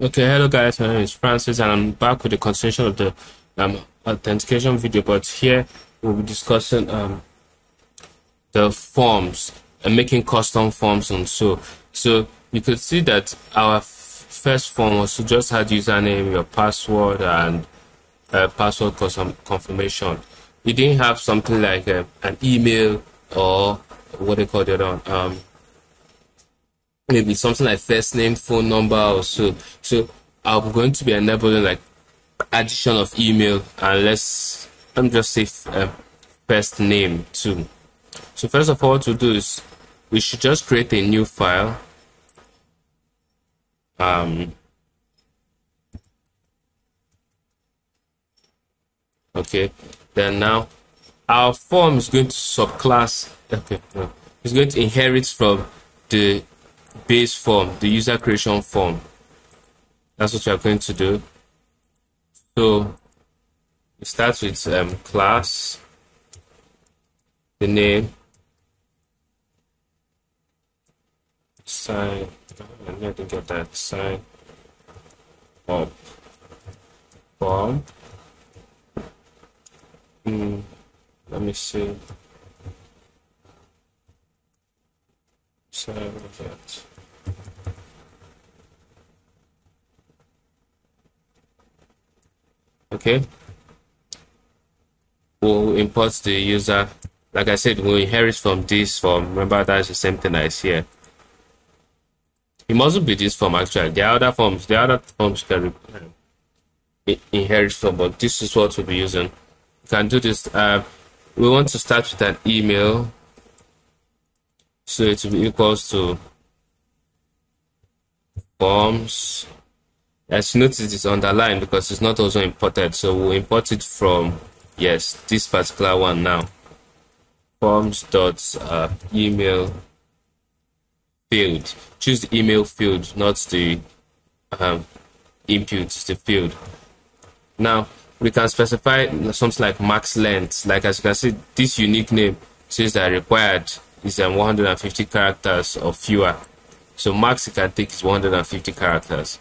Okay, hello guys, my name is Francis and I'm back with the continuation of the um, authentication video, but here we'll be discussing um, the forms and making custom forms and so. So you could see that our first form was to just add username, your password and uh, password confirmation. You didn't have something like uh, an email or what they call it on um, maybe something like first name, phone number, or so. So I'm going to be enabling like addition of email and let's just say uh, first name too. So first of all, to do is we should just create a new file. Um, okay, then now our form is going to subclass. Okay, no, it's going to inherit from the base form, the user creation form. That's what we are going to do. So it starts with um, class, the name, sign, I didn't get that, sign up form. Mm, let me see. So okay. We'll import the user? Like I said we'll inherit from this form remember that's the same thing as here. It mustn't be this form actually. The other forms the other forms can inherit from but this is what we'll be using. You can do this uh, we want to start with an email so it will be equals to forms as you notice, it's underlined because it's not also imported. So we'll import it from, yes, this particular one now. Forms dot uh, email field. Choose the email field, not the um, input, the field. Now, we can specify something like max length. Like as you can see, this unique name says that required is um, 150 characters or fewer. So max you can take is 150 characters.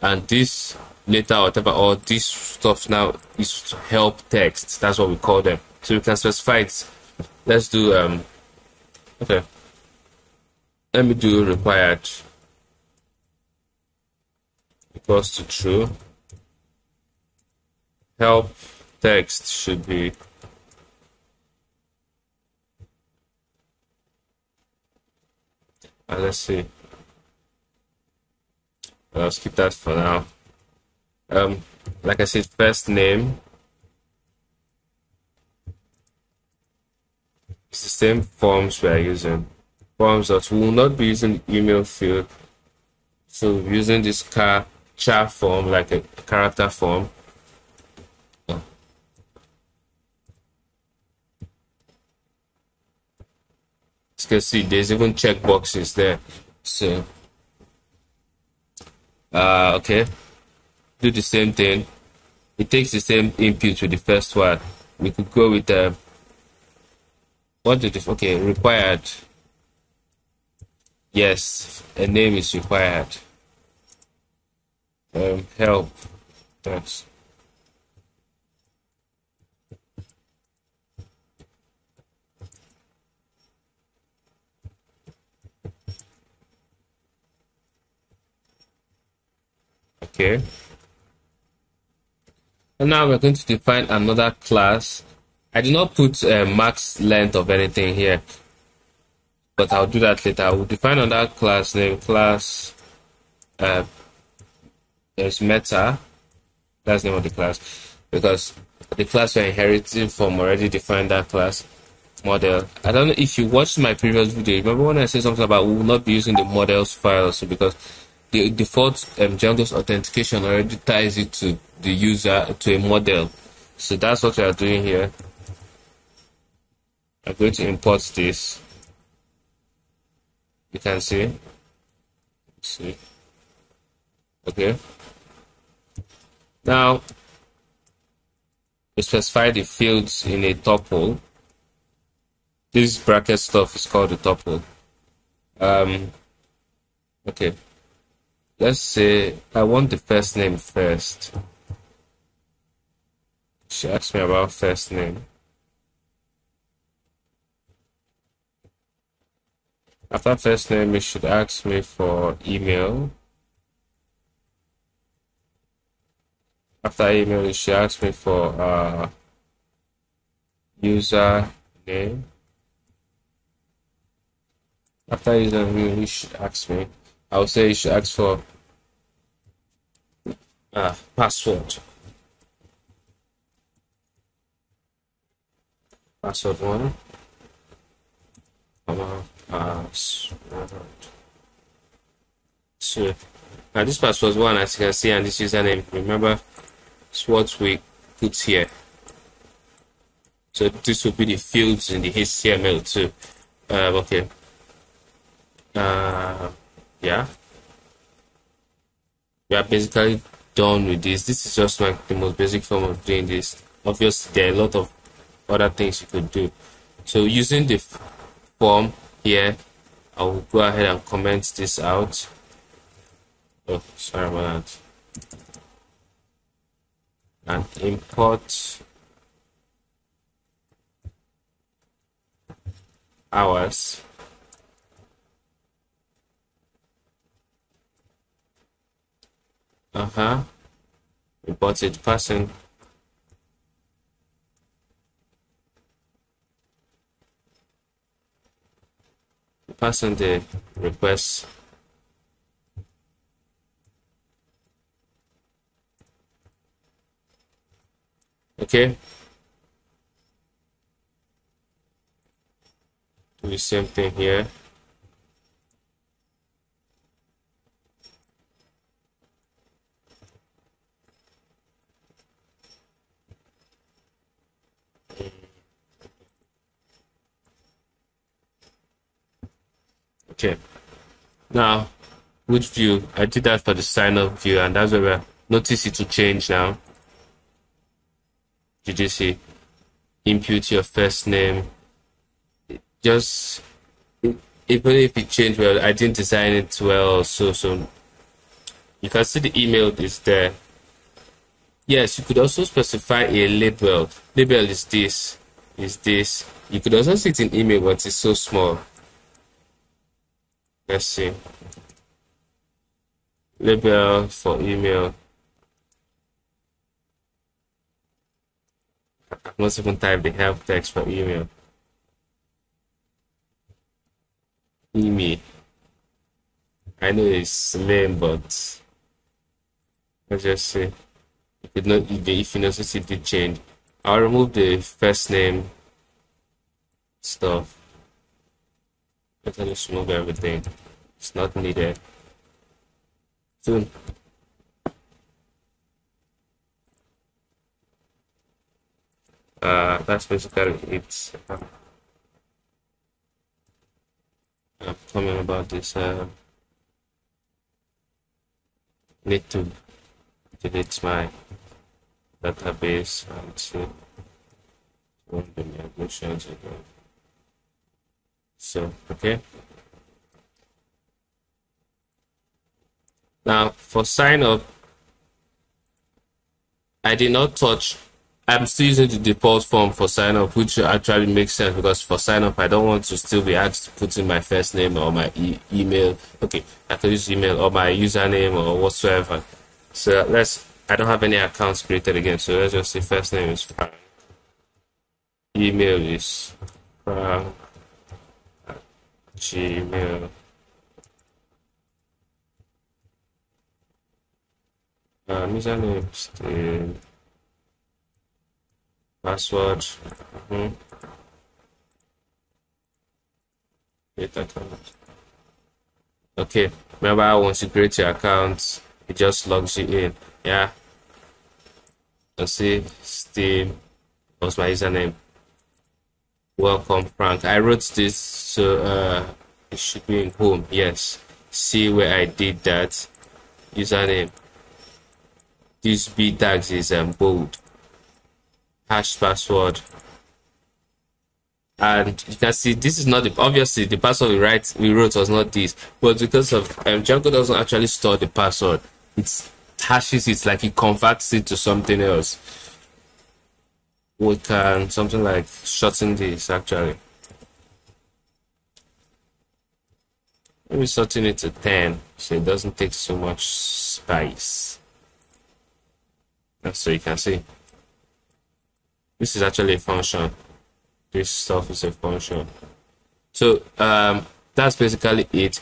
And this later whatever or this stuff now is help text. That's what we call them. So we can specify it. Let's do um okay. Let me do required. Equals to true. Help text should be uh, let's see I'll skip that for now. Um, like I said, first name. It's the same forms we are using. Forms that we will not be using email field. So using this car char form like a character form. Can see, there's even checkboxes there. So uh, okay. Do the same thing. It takes the same input with the first one. We could go with uh, what did it okay required. Yes a name is required. Um, help. Thanks Okay. And now we're going to define another class. I did not put a max length of anything here, but I'll do that later. I will define another class name class. Uh, there's meta. That's the name of the class because the class we're inheriting from already defined that class model. I don't know if you watched my previous video. Remember when I said something about we will not be using the models file, so because the default um, Django's authentication already ties it to the user to a model. So that's what we are doing here. I'm going to import this. You can see. see. Okay. Now, we specify the fields in a tuple. This bracket stuff is called a tuple. Um, okay let's say I want the first name first. She asked me about first name. After first name, it should ask me for email. After email, it should ask me for uh, user name. After user name, it should ask me. I would say you should ask for uh, password. Password one. Password two. Now this password one, as you can see, and this username. Remember, it's what we put here. So this will be the fields in the HTML too. Um, okay. Uh, yeah. We are basically done with this. This is just like the most basic form of doing this. Obviously, there are a lot of other things you could do. So using the form here, I will go ahead and comment this out. Oh, sorry about that. And import hours. Uh-huh. Import it passing. Passing the request. Okay. Do the same thing here Okay. Now, which view? I did that for the sign up view, and that's where we notice it to change now. Did you see? Input your first name. Just even if it changed well, I didn't design it well, so so you can see the email is there. Yes, you could also specify a label. Label is this, is this. You could also see it in email, but it's so small. Let's see. Label uh, for email. I must even type the help text for email. Email. I know it's lame, but let's just see. If it not if you notice it did change. I'll remove the first name stuff. Let me just move everything. It's not needed. Soon. Uh, that's basically it. I'm talking about this. Uh, need to delete my database and see what the migrations again. So, okay. Now, for sign up, I did not touch. I'm still using the default form for sign up, which actually makes sense because for sign up, I don't want to still be asked to put in my first name or my e email. Okay, I can use email or my username or whatsoever. So let's. I don't have any accounts created again, so let's just say first name is Frank. Email is Frank Gmail. Uh, username still password. Mm -hmm. account. Okay, remember once you create your account, it just logs you in. Yeah. Let's see, Steam was my username. Welcome, Frank. I wrote this, so uh, it should be in home. Yes. See where I did that. Username. This B tags is um, bold. Hash password. and you can see this is not the obviously the password we write we wrote was not this but because of um, Django doesn't actually store the password it hashes it like it converts it to something else we can something like shorten this actually. Maybe shorten it to 10 so it doesn't take so much space. So you can see. This is actually a function. This stuff is a function. So um, that's basically it